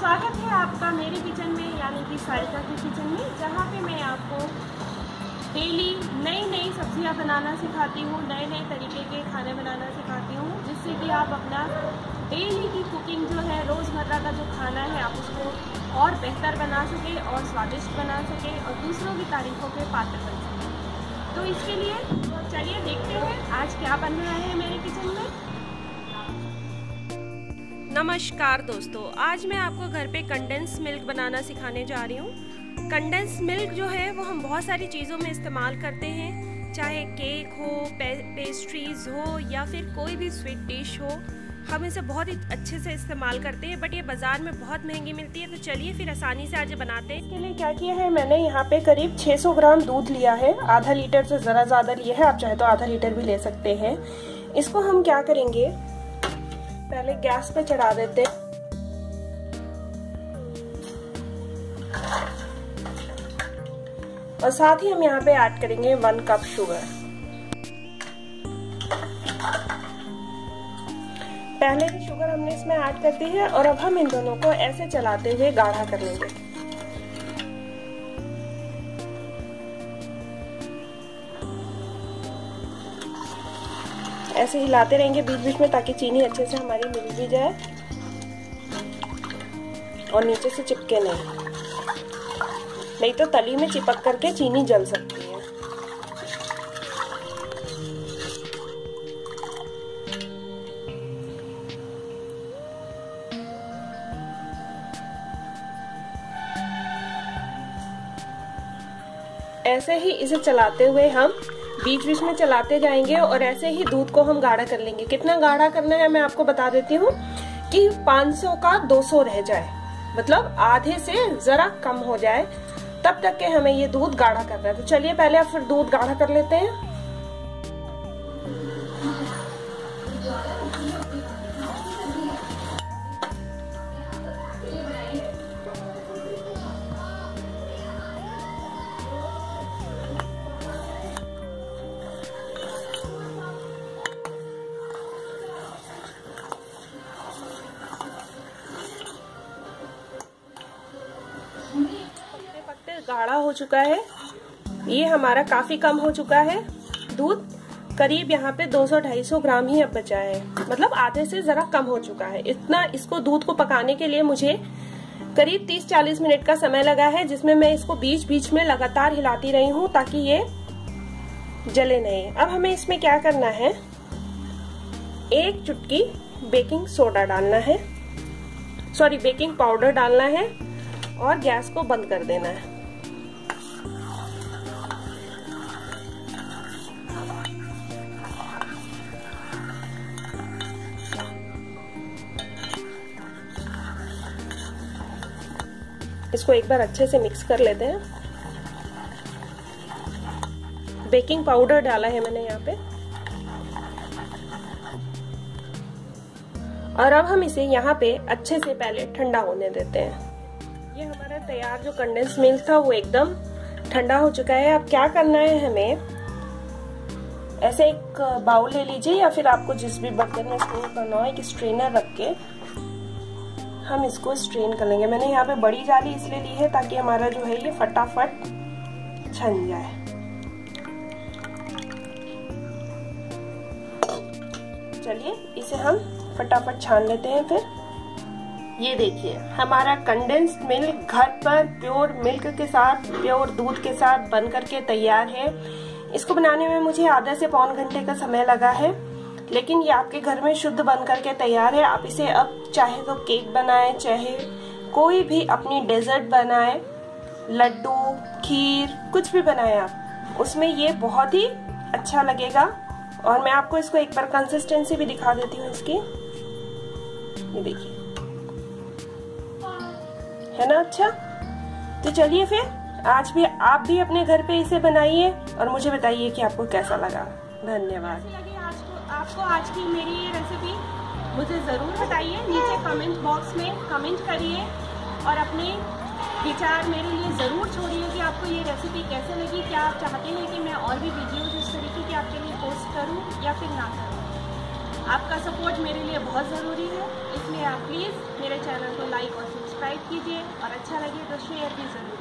स्वागत है आपका मेरे किचन में, यानी कि सारिका के किचन में, जहाँ पे मैं आपको डेली नई नई सब्ज़ियाँ बनाना सिखाती हूँ नए नए तरीके के खाने बनाना सिखाती हूँ, जिससे कि आप अपना डेली की कुकिंग जो है, रोज़मर्रा का जो खाना है, आप उसको और बेहतर बना सके और स्वादिष्ट बना सके और दूसरों की तारीफ़ों के पात्र बन सके। तो इसके लिए चलिए देखते हैं आज क्या बन रहा है मेरे किचन में। नमस्कार दोस्तों आज मैं आपको घर पे कंडेंस मिल्क बनाना सिखाने जा रही हूँ। कंडेंस मिल्क जो है वो हम बहुत सारी चीज़ों में इस्तेमाल करते हैं। चाहे केक हो पे, पेस्ट्रीज हो या फिर कोई भी स्वीट डिश हो हम इसे बहुत ही अच्छे से इस्तेमाल करते हैं बट ये बाज़ार में बहुत महँगी मिलती है। तो चलिए फिर आसानी से आज बनाते हैं। इसके लिए क्या किया है मैंने यहाँ पे करीब 600 ग्राम दूध लिया है। आधा लीटर से ज़रा ज़्यादा लिया है आप चाहे तो आधा लीटर भी ले सकते हैं। इसको हम क्या करेंगे पहले गैस पे चढ़ा देते और साथ ही हम यहाँ पे ऐड करेंगे वन कप शुगर पहले भी शुगर हमने इसमें ऐड कर दी है और अब हम इन दोनों को ऐसे चलाते हुए गाढ़ा कर लेंगे। ऐसे हिलाते रहेंगे बीच बीच में ताकि चीनी अच्छे से हमारी मिल भी जाए और नीचे से चिपके नहीं। नहीं तो तली में चिपक करके चीनी जल सकती है। ऐसे ही इसे चलाते हुए हम बीच बीच में चलाते जाएँगे और ऐसे ही दूध को हम गाढ़ा कर लेंगे। कितना गाढ़ा करना है मैं आपको बता देती हूँ कि 500 का 200 रह जाए। मतलब आधे से जरा कम हो जाए, तब तक के हमें ये दूध गाढ़ा करना है। तो चलिए पहले आप फिर दूध गाढ़ा कर लेते हैं। गाढ़ा हो चुका है। ये हमारा काफ़ी कम हो चुका है। दूध करीब यहाँ पे 200-250 ग्राम ही अब बचा है। मतलब आधे से जरा कम हो चुका है। इतना इसको दूध को पकाने के लिए मुझे करीब 30-40 मिनट का समय लगा है, जिसमें मैं इसको बीच बीच में लगातार हिलाती रही हूँ ताकि ये जले नहीं। अब हमें इसमें क्या करना है? एक चुटकी बेकिंग सोडा डालना है। सॉरी, बेकिंग पाउडर डालना है और गैस को बंद कर देना है। इसको एक बार अच्छे से मिक्स कर लेते हैं। बेकिंग पाउडर डाला है मैंने यहाँ पे। और अब हम इसे यहाँ पे अच्छे से पहले ठंडा होने देते हैं। ये हमारा तैयार जो कंडेंस मिल्क था, वो एकदम ठंडा हो चुका है। अब क्या करना है हमें? ऐसे एक बाउल ले लीजिए या फिर आपको जिस भी बर्तन में स्टोर करना हो, एक स्ट्रेनर रख के हम इसको स्ट्रेन कर लेंगे। मैंने यहाँ पे बड़ी जाली इसलिए ली है ताकि हमारा जो है ये फटाफट छन जाए। चलिए, इसे हम फटाफट छान लेते हैं फिर। ये देखिए, हमारा कंडेंस्ड मिल्क घर पर प्योर मिल्क के साथ प्योर दूध के साथ बन करके तैयार है। इसको बनाने में मुझे आधा से पौन घंटे का समय लगा है। लेकिन ये आपके घर में शुद्ध बन करके तैयार है। आप इसे अब चाहे तो केक बनाए, चाहे कोई भी अपनी डेजर्ट बनाए, लड्डू, खीर, कुछ भी बनाए आप, उसमें ये बहुत ही अच्छा लगेगा। और मैं आपको इसको एक बार कंसिस्टेंसी भी दिखा देती हूँ इसकी। ये देखिए। है ना अच्छा? तो चलिए फिर, आज भी आप भी अपने घर पे इसे बनाइए और मुझे बताइए कि आपको कैसा लगा। धन्यवाद। आपको आज की मेरी ये रेसिपी मुझे ज़रूर बताइए। नीचे कमेंट बॉक्स में कमेंट करिए और अपने विचार मेरे लिए ज़रूर छोड़िए कि आपको ये रेसिपी कैसे लगी। क्या आप चाहते हैं कि मैं और भी वीडियोज़ इस तरीके की आपके लिए पोस्ट करूँ या फिर ना करूँ? आपका सपोर्ट मेरे लिए बहुत ज़रूरी है। इसलिए आप प्लीज़ मेरे चैनल को लाइक और सब्सक्राइब कीजिए और अच्छा लगे तो शेयर भी ज़रूर